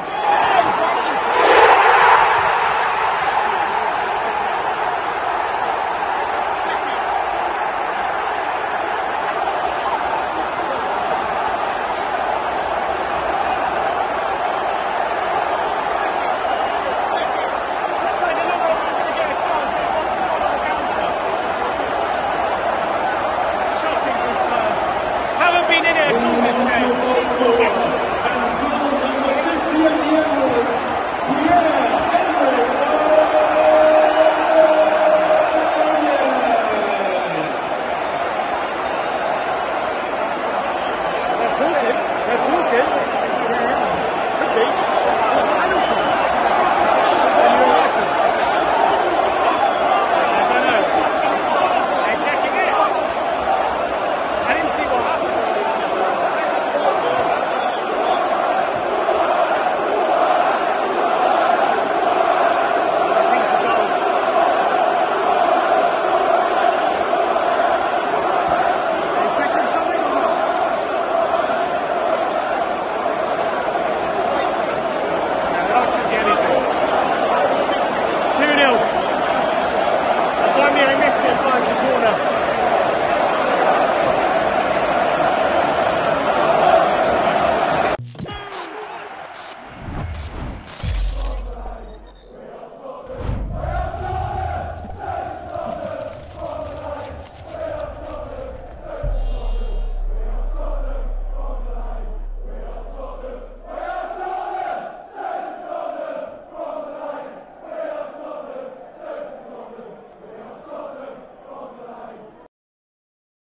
Bye. doesn't anything. 2 0. Why missed it, finds the corner.